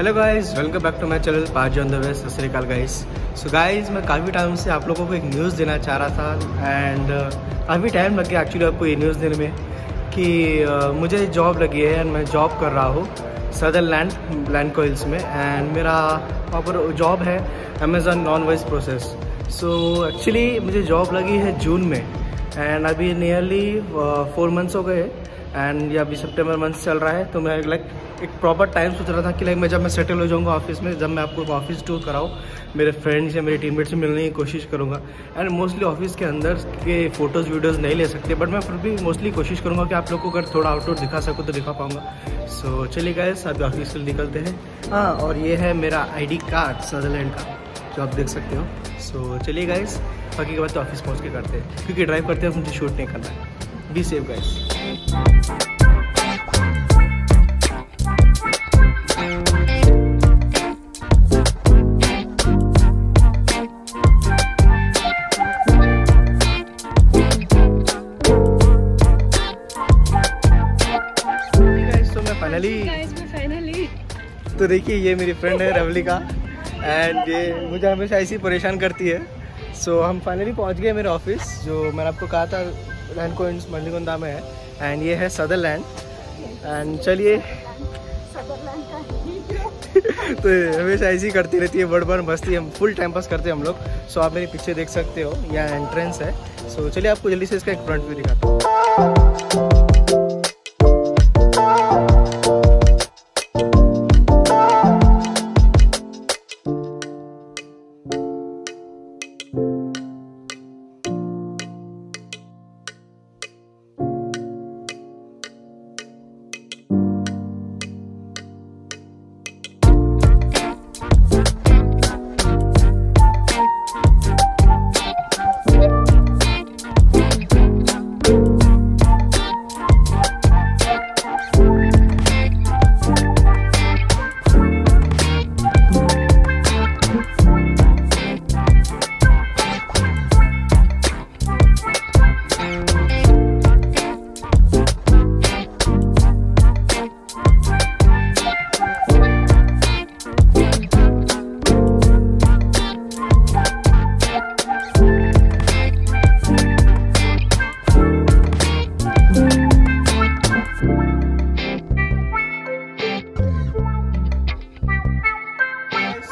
Hello guys welcome back to my channel पाँच on the way Sat Sri Akal guys so guys मैं काफ़ी time से आप लोगों को एक न्यूज़ देना चाह रहा था एंड काफ़ी टाइम लग गया एक्चुअली आपको ये न्यूज़ देने में कि uh, मुझे जॉब लगी है एंड मैं जॉब कर रहा हूँ सदर लैंड लैंड कोइल्स में एंड मेरा वहाँ पर जॉब है Amazon non voice process so actually मुझे जॉब लगी है जून में एंड अभी नियरली फोर मंथ्स हो गए एंड ये अभी सितंबर मंथ चल रहा है तो मैं लाइक एक प्रॉपर टाइम सोच रहा था कि लाइक मैं जब मैं सेटल हो जाऊँगा ऑफ़िस में, जब मैं आपको ऑफ़िस टूर कराऊँ, मेरे फ्रेंड्स या मेरे टीममेट से मिलने की कोशिश करूँगा। एंड मोस्टली ऑफ़िस के अंदर के फ़ोटोज़ वीडियोज़ नहीं ले सकते बट मैं फिर भी मोस्टली कोशिश करूँगा कि आप लोग को अगर थोड़ा आउटडोर दिखा सकूँ तो दिखा पाऊँगा। सो चलिए गए अभी ऑफ़िस लिए निकलते हैं। हाँ और ये है मेरा आईडी कार्ड सदरलैंड का, जो आप देख सकते हो। सो चलिए गाइस बाकी के बाद तो ऑफ़िस पहुँच के करते हैं। क्योंकि ड्राइव करते हैं, मुझे शूट नहीं करना। है बी सेफ़ गाइस देखिए ये मेरी फ्रेंड है रवली का एंड ये मुझे हमेशा ऐसी परेशान करती है। सो so, हम फाइनली पहुँच गए मेरे ऑफ़िस जो मैंने आपको कहा था लैंड कोइंस मल्लीगुंदा में है एंड ये है सदरलैंड एंड चलिए तो हमेशा ऐसी करती रहती है बड़ बड़ मस्ती हम फुल टाइम पास करते हैं हम लोग। सो आप मेरे पीछे देख सकते हो यहाँ एंट्रेंस है। सो चलिए आपको जल्दी से इसका एक फ्रंट व्यू दिखाता हूँ।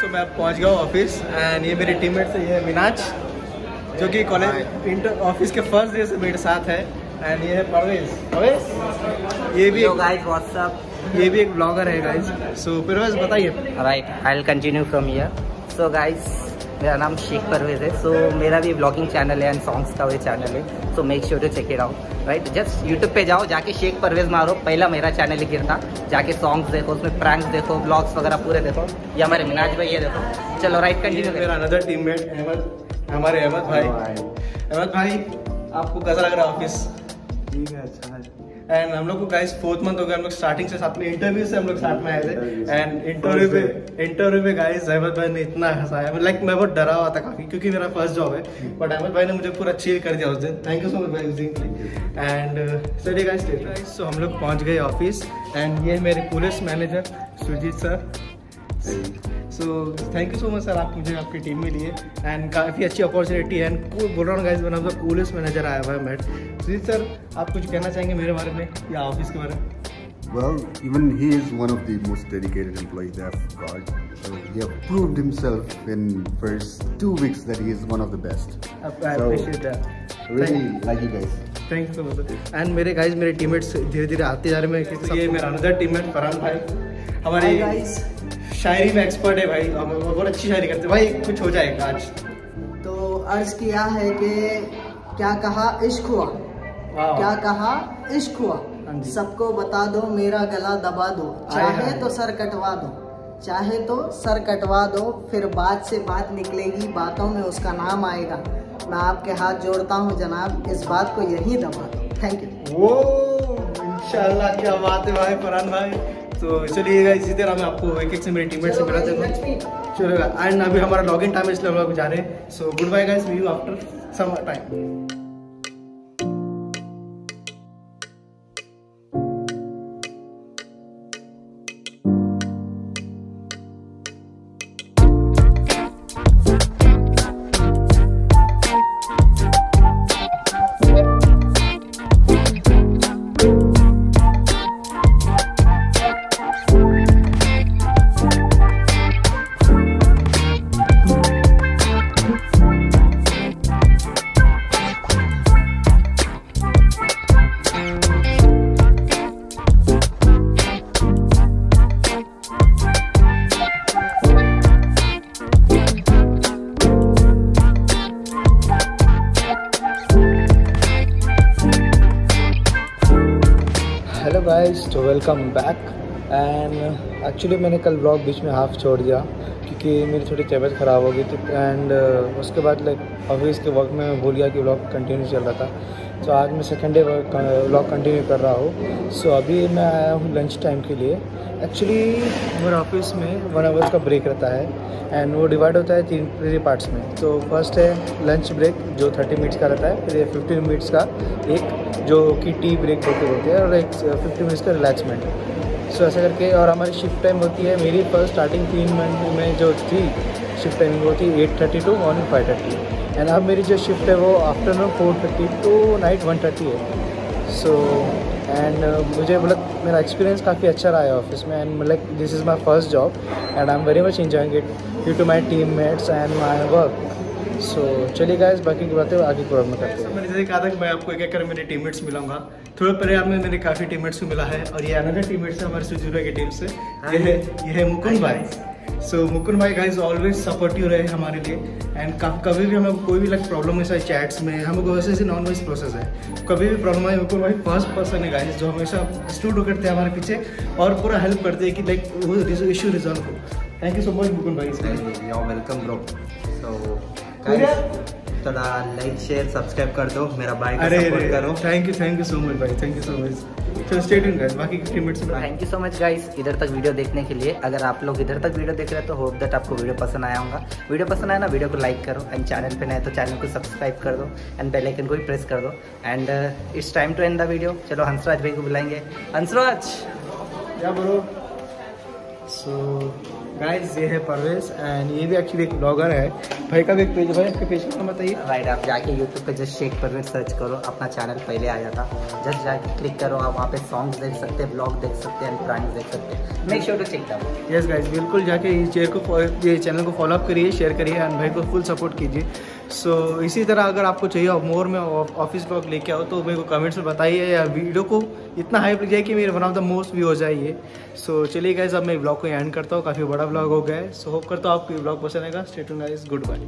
मैं पहुँच गया ऑफ़िस एंड ये मेरे टीममेट से ये है मिनाज जो कि कॉलेज इंटर ऑफ़िस के फ़र्स्ट डे से मेरे साथ है एंड ये है परवेज परवेज ये भी गाइस व्हाट्सअप ये भी एक ब्लॉगर है गाइस सो परवेज बताइए। Right I will continue from here so guys मेरा नाम शेख परवेज है। सो so, मेरा भी ब्लॉगिंग चैनल है एंड सॉन्ग्स का भी चैनल है। So make sure to check it out right just YouTube पे जाओ जाके शेख परवेज मारो। पहला मेरा चैनल ही गिरता। जाके सॉन्ग्स देखो उसमें प्रैंक्स देखो ब्लॉग्स वगैरह पूरे देखो। या हमारे मिनाज भाई ये देखो। चलो राइट कंटिन्यू मेरा अनदर टीममेट अहमद। हमारे अहमद भाई। अहमद भाई आपको कैसा लग रहा है ऑफ़िस ठीक है अच्छा है। एंड हम लोग को गाइस फोर्थ मंथ हो गया हम लोग स्टार्टिंग से साथ में इंटरव्यू से हम लोग साथ में आए थे। एंड इंटरव्यू पे इंटरव्यू पे गाइस अहमद भाई ने इतना हंसाया। लाइक मैं बहुत डरा हुआ था काफ़ी क्योंकि मेरा फ़र्स्ट जॉब है। बट अहमद भाई ने मुझे पूरा चीर कर दिया उस दिन। थैंक यू सो मच भाई एंड चलिए गाइस गाइस सो हम लोग पहुँच गए ऑफ़िस एंड ये मेरे police manager Sujit sir so thank you so much sir आप मुझे आपकी टीम में लिए एंड काफ़ी अच्छी अपॉर्चुनिटी है एंड बोल रहा हूँ guys one of the coolest manager आया हुआ है मेट सुजीत सर आप कुछ कहना चाहेंगे मेरे बारे में या ऑफ़िस के बारे में Well, even he is one of the most dedicated employees they have got. So he have proved himself in first two weeks that he is one of the best. I so, appreciate that. Really Thank like you guys. You so much and मेरे guys मेरे teammates धीरे धीरे आते जा रहे हैं ये मेरा अनदर टीममेट फरहान भाई हमारे गाइस शायरी में एक्सपर्ट है भाई। बहुत अच्छी शायरी करते भाई कुछ हो जाएगा आज। तो अर्ज़ किया है कि क्या कहा? इश्क हुआ। क्या कहा? इश्क हुआ। हाँ सबको बता दो मेरा गला दबा दो। चाहे तो सर कटवा दो। चाहे तो सर कटवा दो फिर बात से बात निकलेगी बातों में उसका नाम आएगा। मैं आपके हाथ जोड़ता हूँ जनाब इस बात को यही दबा दो। थैंक यू वो इंशाल्लाह क्या बात है भाई फरहान भाई। तो चलिएगा इसी तरह मैं आपको एक एक से मेरे टीममेट से मिला देगा चलेगा एंड अभी हमारा लॉग इन टाइम है, इसलिए हम लोग जा रहे हैं so good bye guys we you after some time welcome back and actually मैंने कल ब्लॉग बीच में हाफ़ छोड़ दिया क्योंकि मेरी थोड़ी तबीयत ख़राब हो गई थी. एंड uh, उसके बाद लाइक ऑफ़िस के वर्क में मैं भूल गया कि ब्लॉग कंटिन्यू चल रहा था. तो आज मैं सेकेंड डे ब्लॉग कंटिन्यू कर रहा हूँ. सो so, अभी मैं आया हूँ लंच टाइम के लिए. एक्चुअली मेरे ऑफ़िस में वन आवर्स का ब्रेक रहता है एंड वो डिवाइड होता है तीन थ्री पार्ट्स में। तो फ़र्स्ट है लंच ब्रेक जो थर्टी मिनट्स का रहता है, फिर फिफ्टीन मिनट्स का एक, जो कि टी ब्रेक होते होते हैं, और एक फिफ्टी मिनट्स का रिलैक्समेंट सो ऐसा करके, और हमारी शिफ्ट टाइम होती है, मेरी फ़र्स्ट स्टार्टिंग तीन मंथ में जो थी शिफ्ट टाइमिंग वो थी eight thirty to morning five thirty and अब मेरी जो शिफ्ट है वो afternoon four thirty to night one thirty है। सो एंड मुझे मतलब मेरा एक्सपीरियंस काफ़ी अच्छा रहा है ऑफ़िस में and like this is my first job and I am very much enjoying it due to my team mates and my work so चलिए गाइस बाकी की बातें आगे प्रोग्राम में करते हैं। मैंने जैसे कहा था कि मैं आपको एक एक कर मेरे टीममेट्स मिलाऊँगा। थोड़ा पहले आप में मेरे काफ़ी टीममेट्स को मिला है और ये अनदर टीममेट्स है हमारे सुजुरा की टीम से। ये है मुकुंद भाई। सो मुकुल भाई गाइज़ ऑलवेज सपोर्टिव रहे हमारे लिए। एंड कभी भी हमें कोई भी लाइक प्रॉब्लम है चैट्स में हमें वैसे ऐसे नॉन वेज प्रोसेस है कभी भी प्रॉब्लम है मुकुल भाई फ़र्स्ट पर्सन है गाइज़ जो हमेशा स्टूड करते हैं हमारे पीछे और पूरा हेल्प करते हैं कि लाइक वो इशू रिजॉल्व हो। Thank you so much Mukul भाई वेलकम ब्रो सो थोड़ा लाइक शेयर सब्सक्राइब कर दो मेरा भाई को सपोर्ट करो। Thank you thank you so much भाई थैंक यू सो मच चलो स्टे ट्यून गाइस बाकी teammates thank you so much guys इधर तक वीडियो देखने के लिए। अगर आप लोग इधर तक वीडियो देख रहे हैं तो होप दैट आपको वीडियो पसंद आया होगा। वीडियो पसंद आया ना वीडियो को लाइक करो एंड चैनल पे नए तो चैनल को सब्सक्राइब कर दो एंड बेल आइकन को भी प्रेस कर दो। And it's time to end the video चलो हंसराज भाई को बुलाएँगे। हंसराज! क्या ब्रो सो गाइस ये है परवेज एंड ये भी एक्चुअली एक ब्लॉगर है। भाई का भी एक पेज भाई आपके पेज का बताइए। राइट आप जाके यूट्यूब पे जस्ट शेख परवेज सर्च करो। अपना चैनल पहले आ जाता जस्ट जाके क्लिक करो। आप वहाँ पे सॉन्ग्स देख सकते हैं ब्लॉग देख सकते हैं प्राइम्स देख सकते हैं। Make sure to check that yes guys बिल्कुल जाके इस चेयर को ये चैनल को फॉलोअप करिए शेयर करिए एंड भाई को फुल सपोर्ट कीजिए। सो so, इसी तरह अगर आपको चाहिए मोर में ऑफ़िस ब्लॉग लेके आओ तो मेरे को कमेंट्स में बताइए या वीडियो को इतना हाइप लग जाए कि मेरे one of the most view हो जाए ये। सो so, चलिए गाइज़ अब मैं ब्लॉग को एंड करता हूँ, काफ़ी बड़ा ब्लॉग हो गया है। सो होप करता हूँ आपको ये ब्लॉग पसंद आएगा। State good bye